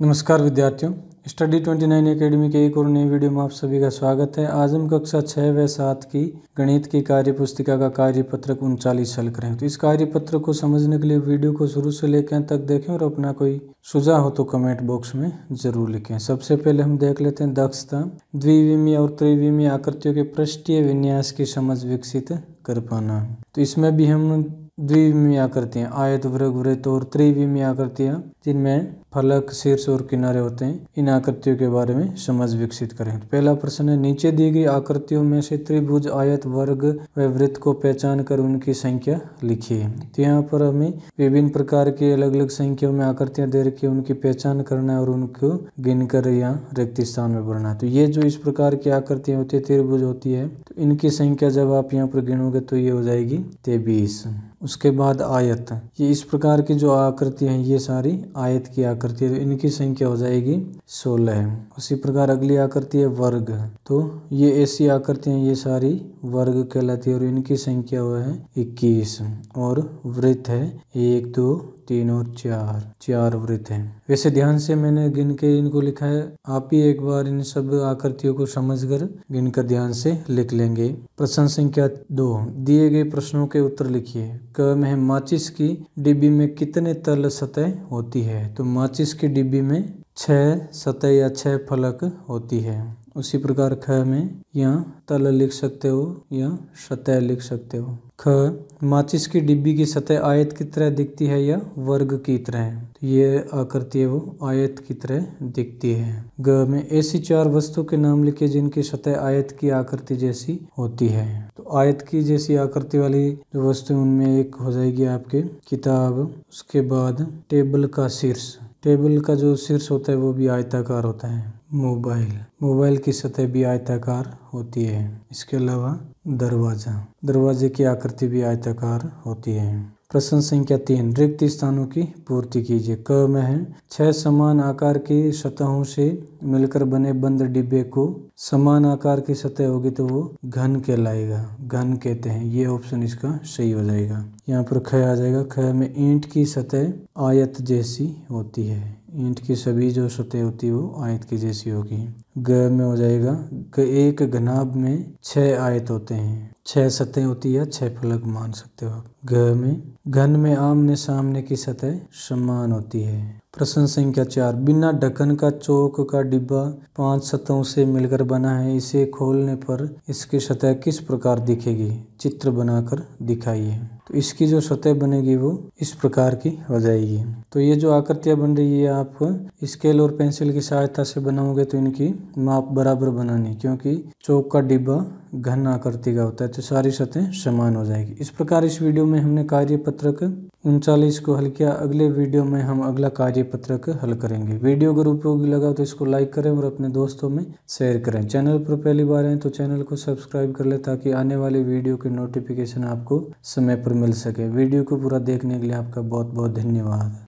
नमस्कार विद्यार्थियों, study 29 academy के एक और नई वीडियो में आप सभी का स्वागत है। आज हम कक्षा छः व सात की गणित की कार्य पुस्तिका का कार्य पत्रक उनचालीस हल करें। तो इस कार्य पत्रक को समझने के लिए वीडियो को शुरू से लेकर तक देखें और अपना कोई सुझाव हो तो कमेंट बॉक्स में ज़रूर लिखें। सबसे पहले हम देख लेते हैं दक्षता, द्विविमीय और त्रिविमीय आकृतियों के पृष्ठीय विन्यास की समझ विकसित कर पाना। तो इसमें भी हम द्विविमीय आकृतियाँ आयत वर्ग वृत्त और त्रिविमीय आकृतियाँ जिनमें फलक, शीर्ष और किनारे होते हैं। इन आकृतियों के बारे में समझ विकसित करें। पहला प्रश्न है, नीचे दी गई आकृतियों में से त्रिभुज, आयत वर्ग व वृत्त को पहचान कर उनकी संख्या लिखिए। तो यहाँ पर हमें विभिन्न प्रकार की अलग अलग संख्याओं में आकृतियाँ दे रखी उनकी पहचान करना है और उनको गिन कर यहाँ रिक्त स्थान में भरना तो ये जो इस प्रकार की आकृतियाँ होती है, त्रिभुज होती है तो इनकी संख्या जब आप यहाँ पर गिनोगे तो ये हो जाएगी तेबीस उसके बाद आयत। ये इस प्रकार की जो आकृति हैं, ये सारी आयत की आकृति है तो इनकी संख्या हो जाएगी सोलह। उसी प्रकार अगली आकृति है वर्ग। तो ये ऐसी आकृतियाँ ये सारी वर्ग कहलाती है और इनकी संख्या हुआ है इक्कीस। और वृत्त है एक, दो तीन और चार चार वृत्त हैं। वैसे ध्यान से मैंने गिन के इनको लिखा है। आप ही एक बार इन सब आकृतियों को समझकर गिन कर ध्यान से लिख लेंगे। प्रश्न संख्या दो, दिए गए प्रश्नों के उत्तर लिखिए। क में माचिस की डिब्बी में कितने तल सतह होती है? तो माचिस की डिब्बी में छह सतह या छह फलक होती है। उसी प्रकार ख में यहाँ तल लिख सकते हो या सतह लिख सकते हो। ख, माचिस की डिब्बी की सतह आयत की तरह दिखती है या वर्ग की तरह? तो ये आकृति है वो आयत की तरह दिखती है। ग में ऐसी चार वस्तु के नाम लिखे जिनकी सतह आयत की आकृति जैसी होती है। तो आयत की जैसी आकृति वाली जो वस्तु उनमें एक हो जाएगी आपके किताब, उसके बाद टेबल का शीर्ष। टेबल का जो शीर्ष होता है, वो भी आयताकार होता है। मोबाइल। मोबाइल की सतह भी आयताकार होती है। इसके अलावा दरवाज़ा। दरवाजे की आकृति भी आयताकार होती है। प्रश्न संख्या तीन। रिक्त स्थानों की पूर्ति कीजिए। क में है। छह समान आकार की सतहों से मिलकर बने बंद डिब्बे को समान आकार की सतह होगी तो वो घन कहलाएगा। घन कहते हैं। ये ऑप्शन इसका सही हो जाएगा। यहाँ पर ख आ जाएगा। ख में ईंट की सतह आयत जैसी होती है। ईंट की सभी जो सतह होती है वो आयत की जैसी होगी। ग में हो जाएगा। एक घनाभ में छह आयत होते हैं। छह सतह होती है, छह फलक मान सकते हो आप। घ में, घन में आमने सामने की सतह समान होती है। प्रश्न संख्या चार, बिना ढक्कन का, चौक का डिब्बा पाँच सतहों से मिलकर बना है, इसे खोलने पर इसकी सतह किस प्रकार दिखेगी? चित्र बनाकर दिखाइए। तो इसकी जो सतह बनेगी वो इस प्रकार की हो जाएगी। तो ये जो आकृतियाँ बन रही है, आप स्केल और पेंसिल की सहायता से बनाओगे तो इनकी माप बराबर बनानी, क्योंकि चौक का डिब्बा घन आकृति का होता है तो सारी सतह समान हो जाएगी। इस प्रकार इस वीडियो में हमने कार्य पत्रक उनचालीस को हल किया। अगले वीडियो में हम अगला कार्य पत्रक हल करेंगे। वीडियो अगर उपयोगी लगा तो इसको लाइक करें और अपने दोस्तों में शेयर करें। चैनल पर पहली बार आए तो चैनल को सब्सक्राइब कर ले, ताकि आने वाली वीडियो की नोटिफिकेशन आपको समय पर मिल सके। वीडियो को पूरा देखने के लिए आपका बहुत बहुत धन्यवाद।